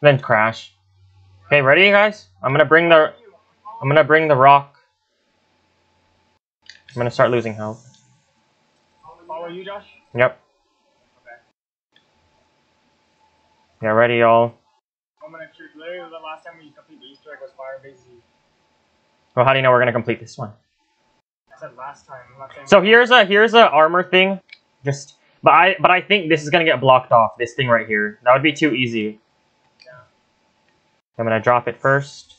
then crash. Okay, ready, guys? I'm gonna bring the I'm gonna bring the rock. I'm gonna start losing health. Follow you, Josh? Yep. Okay. Yeah, ready, y'all. I'm gonna shoot. Literally, the last time we completed the Easter egg was Fire Base Z. Well, how do you know we're gonna complete this one? I said last time. So here's a here's a armor thing. Just but I but I think this is gonna get blocked off. This thing right here. That would be too easy. I'm gonna drop it first.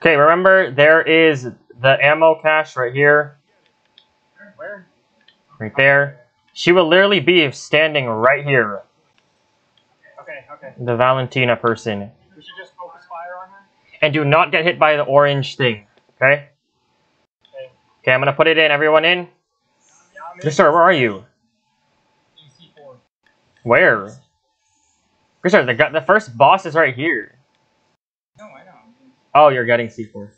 Okay, remember there is the ammo cache right here, Where? right there. She will literally be standing right here. Okay, okay. The Valentina person. We should just focus fire on her. And do not get hit by the orange thing. Okay? Okay. Okay, I'm gonna put it in. Everyone in? Yeah. Sir, where are you? EC4. Where? Christopher, the, the first boss is right here. No, I know. Oh, you're getting C4.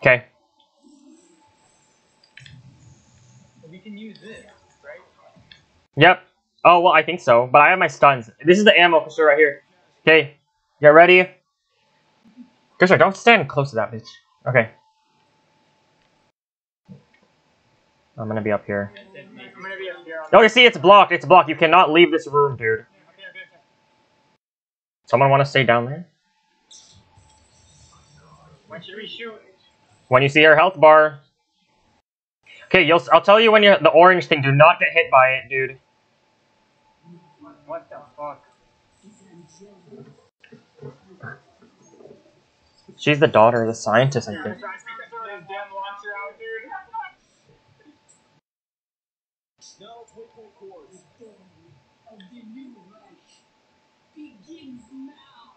Okay. We can use this, right? Yep. Oh, well, I think so. But I have my stuns. This is the ammo pistol right here. Okay. Get ready. Christopher, don't stand close to that bitch. Okay. I'm gonna be up here. I'm gonna be up here on Oh, you see, it's blocked. It's blocked. You cannot leave this room, dude. Okay, okay, okay. Someone want to stay down there? When should we shoot? When you see your health bar. Okay, you'll. I'll tell you when you're the orange thing. Do not get hit by it, dude. What the fuck? She's the daughter of the scientist, I I'm think. trying to throw this damn launcher out, dude.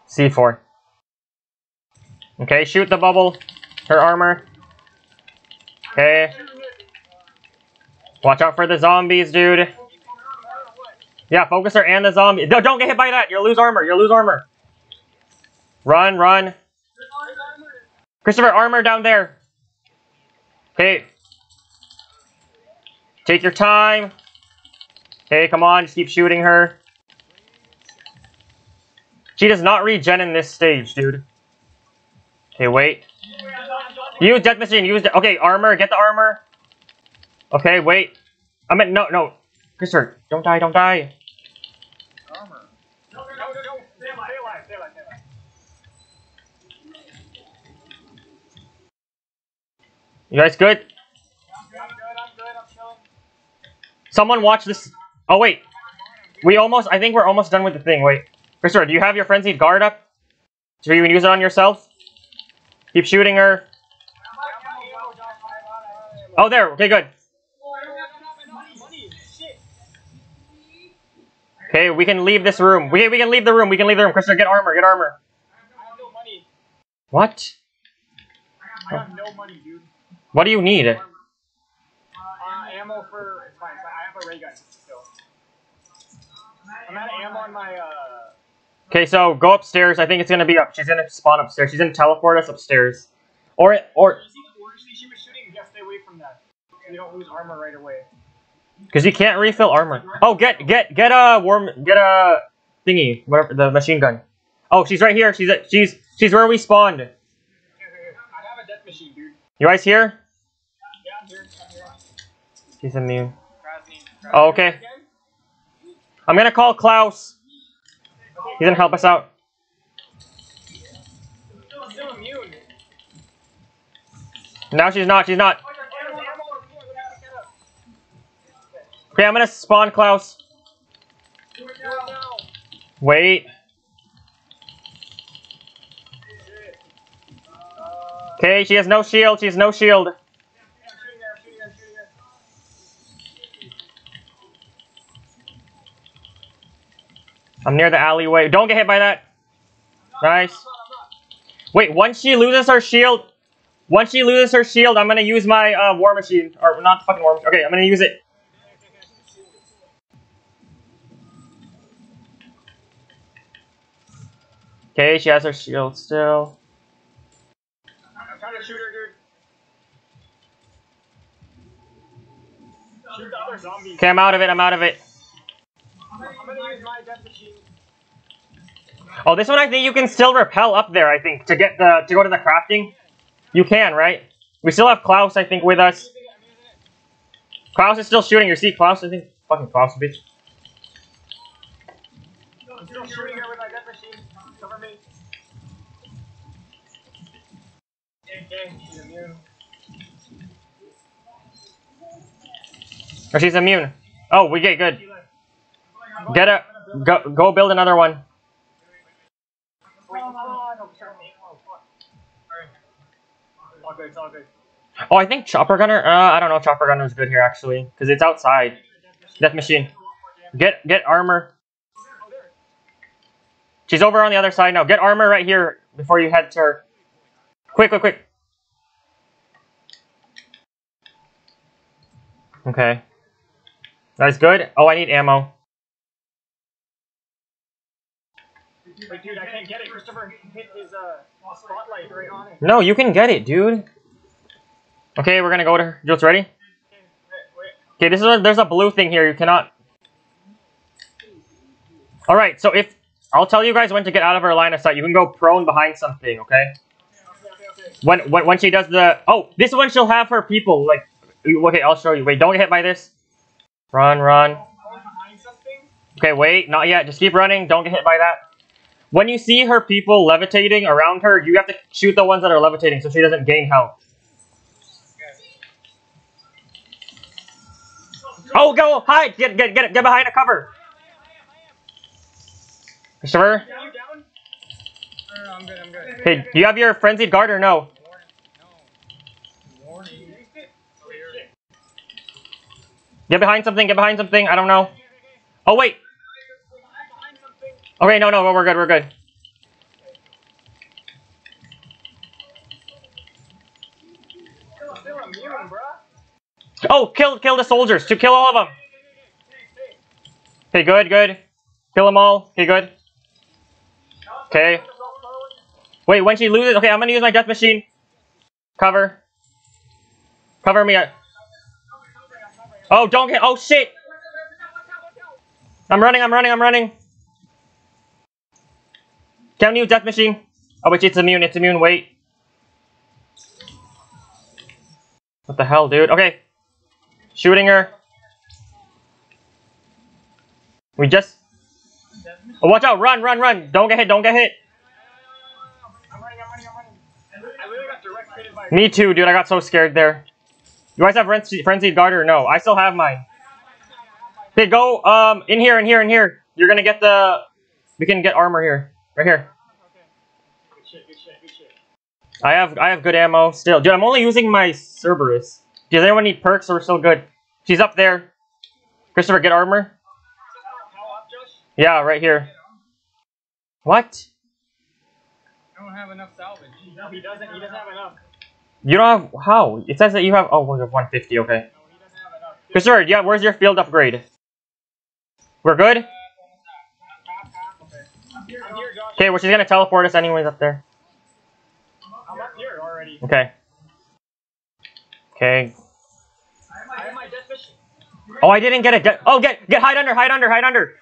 C4. Okay, shoot the bubble. Her armor. Okay. Watch out for the zombies, dude. Yeah, focus her and the zombie. No, don't get hit by that. You'll lose armor. You'll lose armor. Run, run. Christopher, armor down there. Okay. Take your time. Hey, come on. Just keep shooting her. She does not regen in this stage, dude. Okay, wait. Use death machine. Use de okay armor. Get the armor. Okay, wait. I meant no, no. Christopher, don't die. Don't die. You guys good? I'm good, I'm good, I'm chilling. Someone watch this. Oh wait. We almost. I think we're almost done with the thing. Wait, Christopher, do you have your frenzied guard up? So you can use it on yourself. Keep shooting her. Oh, there. Okay, good. Okay, we can leave this room. We we can leave the room. We can leave the room. Christopher, get armor. Get armor. No. What? I have no money, dude. What do you need? Uh, ammo for. A ray gun still. I'm out of ammo on my, uh. Okay, so go upstairs. I think it's gonna be up. She's gonna spawn upstairs. She's gonna teleport us upstairs. Or or You see the orange thing she was shooting? Stay away from that. You don't lose armor right away. Because you can't refill armor. Oh, get get get a warm get a thingy, whatever the machine gun. Oh, she's right here. She's at, she's she's where we spawned. I have a death machine, dude. You guys here? Yeah, I'm here. I'm here. She's immune. Oh, okay. I'm gonna call Klaus. He's gonna help us out. Now she's not. She's not. Okay, I'm gonna spawn Klaus. Wait. Okay, she has no shield. She has no shield. I'm near the alleyway. Don't get hit by that. Nice. Wait, once she loses her shield, once she loses her shield, I'm gonna use my uh, war machine, or not fucking war. Okay, I'm gonna use it. Okay, she has her shield still. Okay, I'm out of it. I'm out of it. Oh, this one I think you can still repel up there. I think to get the to go to the crafting. You can, right? We still have Klaus, I think, with us. Klaus is still shooting. You see Klaus? I think fucking Klaus, bitch. Or she's immune. Oh, we get good. She left. I'm going- Get a go go build another one. Oh, I think chopper gunner. Uh, I don't know. Chopper gunner is good here actually because it's outside. Death machine. Get get armor. She's over on the other side now. Get armor right here before you head to her. Quick, quick, quick. Okay. That's good. Oh, I need ammo. Dude, I can't get it. Christopher hit his uh, spotlight right on it. No, you can get it, dude. Okay, we're gonna go to her. Jules, ready? Okay, this is a, there's a blue thing here. You cannot. All right, so if I'll tell you guys when to get out of her line of sight, you can go prone behind something. Okay. When when when she does the oh, this one she'll have her people like. Okay, I'll show you. Wait, don't get hit by this. Run, run. Behind something? Okay, wait, not yet. Just keep running. Don't get hit by that. When you see her people levitating around her, you have to shoot the ones that are levitating so she doesn't gain health. Oh, go hide! Get get get get behind a cover. Christopher, hey, do you have your frenzied guard or no? Get behind something. Get behind something. I don't know. Oh wait. Okay, no, no, we're good. We're good. Oh, kill kill the soldiers. To kill all of them. Okay, good, good. Kill them all. Okay, good. Okay. Wait, when she loses, okay, I'm gonna use my death machine. Cover. Cover me. Up. Oh, don't get. Oh shit! I'm running. I'm running. I'm running. Can you death machine? Oh wait, it's immune. It's immune. Wait. What the hell, dude? Okay. Shooting her. We just. Oh, watch out! Run! Run! Run! Don't get hit! Don't get hit! Me too, dude. I got so scared there. You guys have frenzied, frenzied guard or no? I still have mine. Okay, go um in here, in here, in here. You're gonna get the. We can get armor here, right here. Good shit, good shit, good shit. I have I have good ammo still, dude. I'm only using my Cerberus. Does anyone need perks? Or we're still good. She's up there. Christopher, get armor. How up, Josh? Yeah, right here. What? I don't have enough salvage. No, he doesn't. He doesn't have enough. You don't have how? It says that you have. Oh, we have 150. Okay. No, he doesn't have enough. Christopher, yeah. Where's your field upgrade? We're good. Okay, well she's gonna teleport us anyways up there. I'm up here already. Okay. Okay. I have my death mission. Oh, I didn't get it. Oh, get get hide under, hide under, hide under.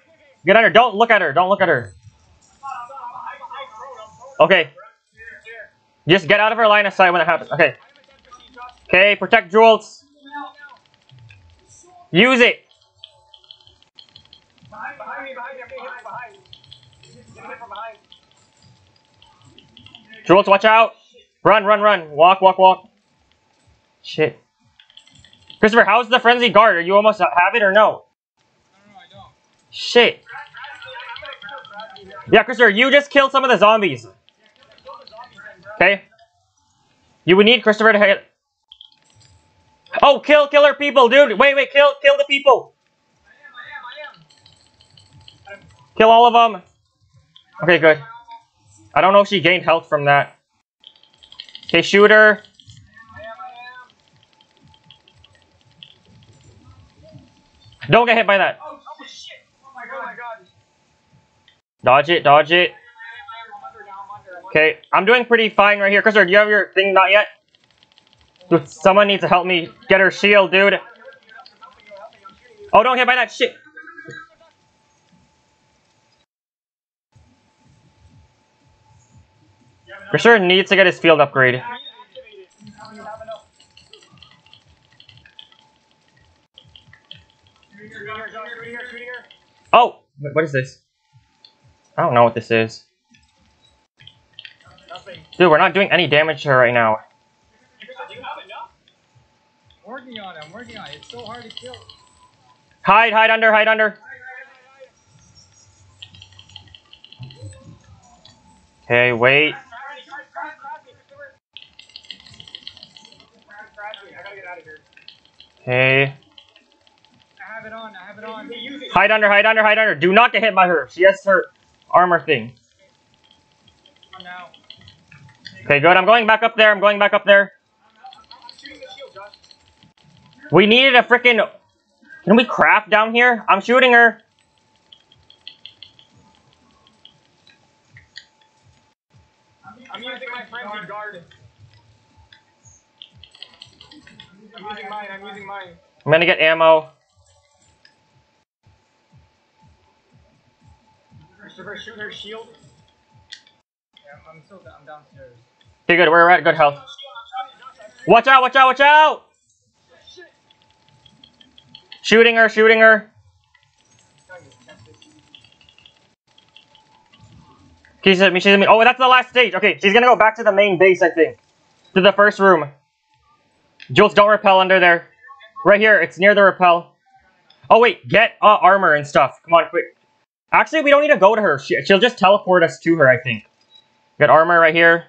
Get under. Don't look at her. Don't look at her. Okay. Just get out of her line of sight when it happens. Okay. Okay. Protect Jules. Use it. Jules, watch out. Run, run, run. Walk, walk, walk. Shit. Christopher, how's the frenzy guard? Are you almost have it or no? No, no, I don't. Shit. Yeah, Christopher, you just killed some of the zombies. Okay. You would need Christopher to hit. Oh, kill, kill people, dude. Wait, wait, kill, kill the people. I am, I am. Kill all of them. Okay, good. I don't know if she gained health from that. Okay, shoot her. Don't get hit by that. Dodge it, dodge it. Okay, I'm doing pretty fine right here. Christopher, do you have your thing not yet? Someone needs to help me get her shield, dude. Oh, don't hit by that shit. Christopher needs to get his field upgrade. Oh! What is this? I don't know what this is. Dude, we're not doing any damage to her right now. Working on it, I'm working on it. It's so hard to kill. Hide, hide under, hide under. Okay, wait. Out of here. Okay. I have it on, I have it on. Hide under, hide under, hide under. Do not get hit by her. She has her armor thing. Okay, good. I'm going back up there. I'm going back up there. I'm shooting the shield, Josh. We needed a freaking. Can we craft down here? I'm shooting her. I'm using my frenzy guard. I'm using mine, I'm using mine. I'm gonna get ammo. Christopher, shoot her shield. Yeah, I'm still I'm downstairs. Okay, good. We're at good health. Watch out! Watch out! Watch out! Shooting her! Shooting her! She's at me. She's at me. Oh, that's the last stage. Okay, she's gonna go back to the main base, I think. To the first room. Jules, don't repel under there. Right here. It's near the repel. Oh wait, get uh, armor and stuff. Come on, quick. Actually, we don't need to go to her. She, she'll just teleport us to her, I think. Get armor right here.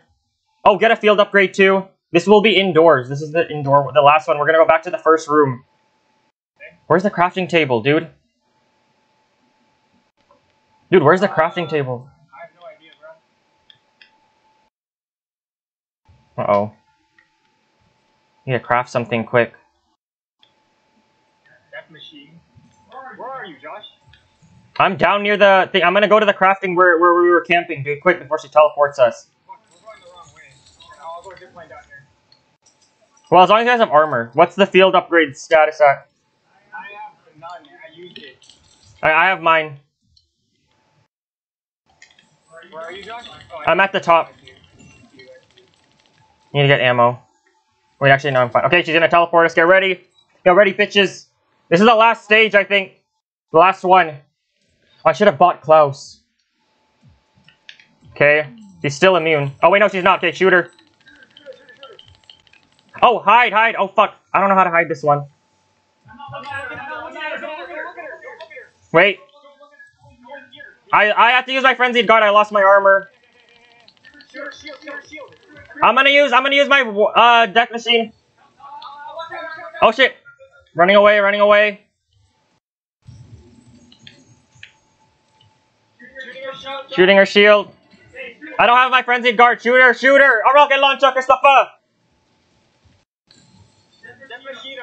Oh, get a field upgrade too. This will be indoors. This is the indoor, the last one. We're gonna go back to the first room. Where's the crafting table, dude? Dude, where's the crafting table? Uh-oh. Need to craft something quick. Death machine. Where are you, Josh? I'm down near the thing. I'm gonna go to the crafting where, where we were camping, dude, quick, before she teleports us. Fuck, we're going the wrong way. I'll go zip line down here. Well, as long as you guys have armor. What's the field upgrade status at? I have none. I used it. I, I have mine. Where are you, Josh? Oh, I'm at the top. see you. I see you. Need to get ammo. Wait, actually, no, I'm fine. Okay, she's gonna teleport us. Get ready. Get ready, bitches. This is the last stage, I think. The last one. Oh, I should have bought Klaus. Okay. She's still immune. Oh, wait, no, she's not. Okay, shoot her. Oh, hide, hide. Oh, fuck. I don't know how to hide this one. Wait. I, I have to use my frenzied guard. I lost my armor. I'm gonna use, I'm gonna use my, uh, death machine. Oh, shit. Running away, running away. Shooting. Her shield. I don't have my frenzied guard. Shoot her, shoot her. A rocket launcher, Christopher.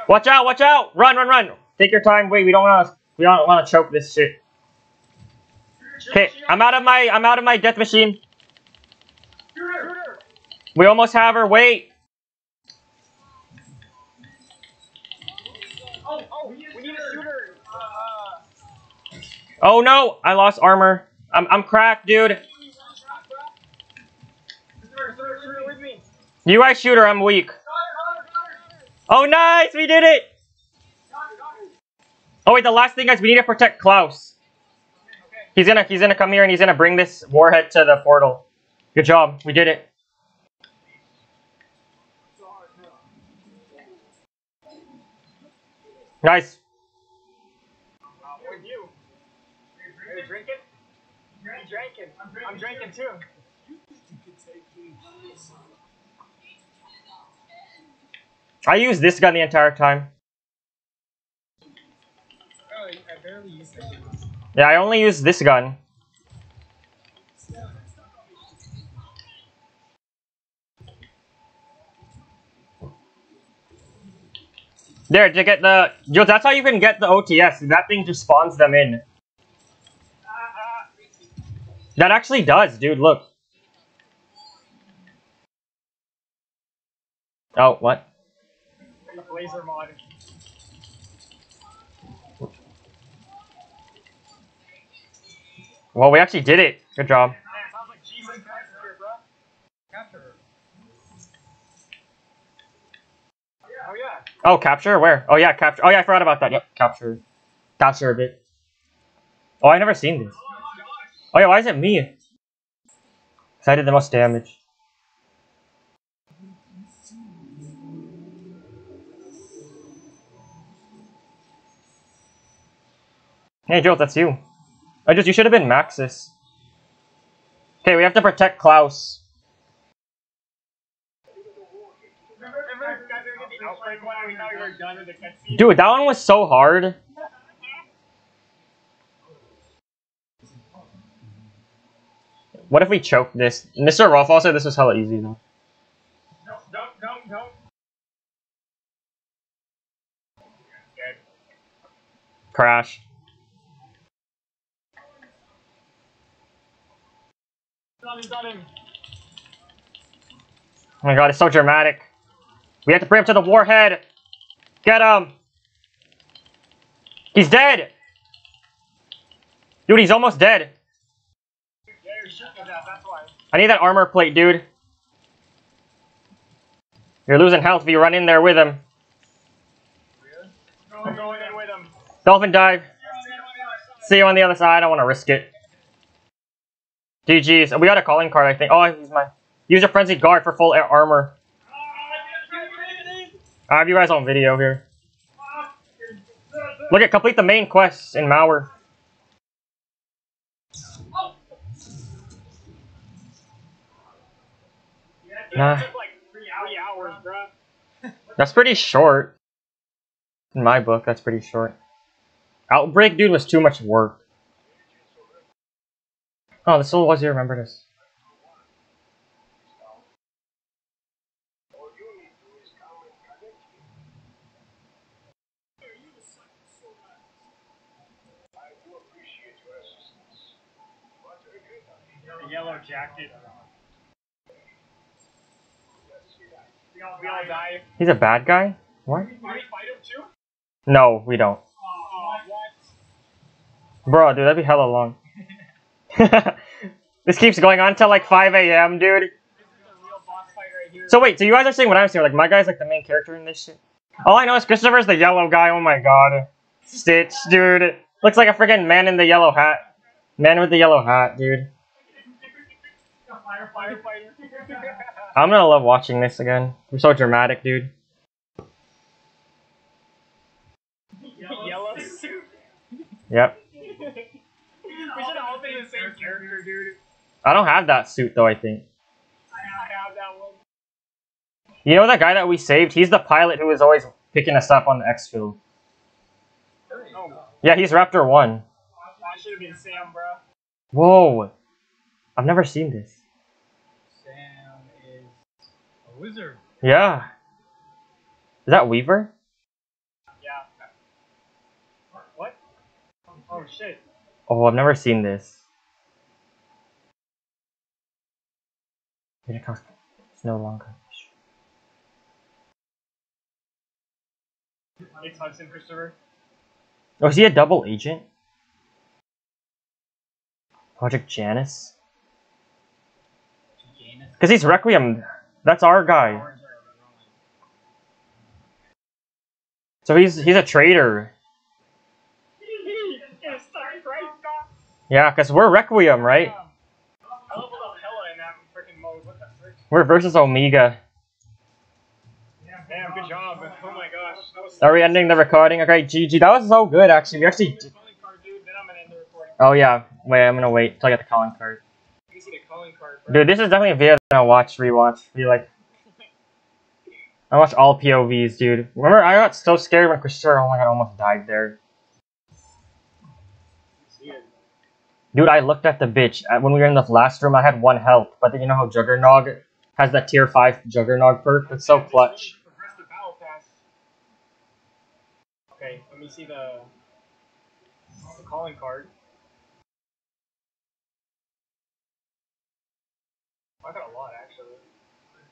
Watch out, watch out. Run, run, run. Take your time. Wait, we don't want to, we don't want to choke this shit. Okay, I'm out of my, I'm out of my death machine. Shoot her. Shoot her. We almost have her. Wait. Oh, no, I lost armor. I'm, I'm cracked, dude. You guys shoot her. I'm weak. Oh, nice. We did it. Oh wait, the last thing guys, we need to protect Klaus. He's gonna, he's gonna come here and he's gonna bring this warhead to the portal. Good job. We did it. Nice. With you. Are you drinking? You drinking? I'm drinking too. I used this gun the entire time. Oh, I barely used it. Yeah, I only use this gun. There, to get the... Yo, that's how you can get the OTS. That thing just spawns them in. That actually does, dude, look. Oh, what? Blazer mod. Well, we actually did it. Good job. Oh, Here, bro. Oh, capture? Where? Oh, yeah, capture. Oh, yeah, I forgot about that. Yep, capture. Capture a bit. Oh, i never seen this. Oh, yeah, why is it me? Because I did the most damage. Hey, Joe, that's you. I just, you should have been Maxis. Okay, we have to protect Klaus. Dude, that one was so hard. What if we choke this? Mr. Rolf said this was hella easy though. Crash. Oh my god, it's so dramatic. We have to bring him to the warhead. Get him. He's dead. Dude, he's almost dead. I need that armor plate, dude. You're losing health if you run in there with him. In with him. Dolphin dive. See you on the other side. I don't want to risk it. GG's. We got a calling card, I think. Oh, he's my. Use your frenzied guard for full air armor. I have you guys on video here. Look at complete the main quests in Mauer. Nah. It took like three hours, bruh. That's pretty short. In my book, that's pretty short. Outbreak, dude, was too much work. Oh, this still was you remember this. The yellow jacket. We all, we all die. He's a bad guy? What? Do we fight him too? No, we don't. Bro, dude, that'd be hella long. this keeps going on till like 5 a.m., dude. This is a real boss fight right here. So wait, so you guys are saying what I'm saying? Like my guy's like the main character in this shit. All I know is Christopher's the yellow guy. Oh my god, Stitch, dude, looks like a freaking man in the yellow hat. Man with the yellow hat, dude. I'm gonna love watching this again. We're so dramatic, dude. Yellow suit. Yep. we should all be the same character, dude. I don't have that suit though. I think. I have that one. You know that guy that we saved? He's the pilot who was always picking us up on the exfil. Oh, Yeah, he's Raptor One. that should have been Sam, bro. Whoa, I've never seen this. Wizard. Yeah. Is that Weaver? Yeah. What? Oh shit. Oh, I've never seen this. It's no longer. It's Hudson Christopher. Oh, is he a double agent? Project Janus? Because he's Requiem. That's our guy. So he's he's a traitor. Yes, sorry, Christ, God. Yeah, because we're Requiem, right? I leveled up hella in that freaking mode. What the frick? We're versus Omega. Damn, good job. Oh my gosh. Are we ending the recording? Okay, GG. That was so good, actually. We actually. card, dude. Then I'm gonna end the recording. Oh yeah. Wait, I'm gonna wait till I get the calling card. Dude, this is definitely a video that I'll watch, rewatch. Be like, I watch all POVs, dude. Remember, I got so scared when Christopher, oh my god, almost died there. Dude, I looked at the bitch. When we were in the last room, I had one health. But you know how Juggernog has that tier 5 Juggernog perk? It's so clutch. Okay, let me see the, the calling card. I got a lot actually.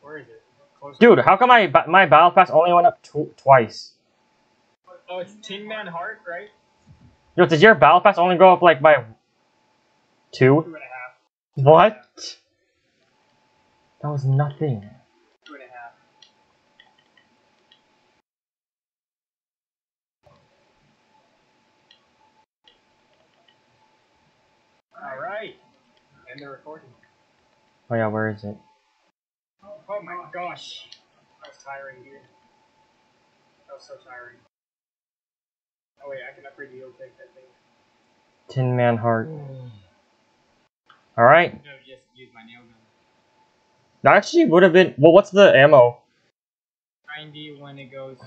Where is it? Close Dude, how come my my battle pass only went up tw twice? Oh, it's Tin Man Heart, right? Yo, did your battle pass only go up like by two? Two and a half. What? That was nothing. Two and a half. All right, End the recording. Oh yeah, where is it? Oh my gosh. That was tiring, dude. That was so tiring. Oh wait, I can upgrade the take that thing. Tin Man Heart. Alright. No, just use my nail gun. That actually would have been. Well, what's the ammo? 90 when it goes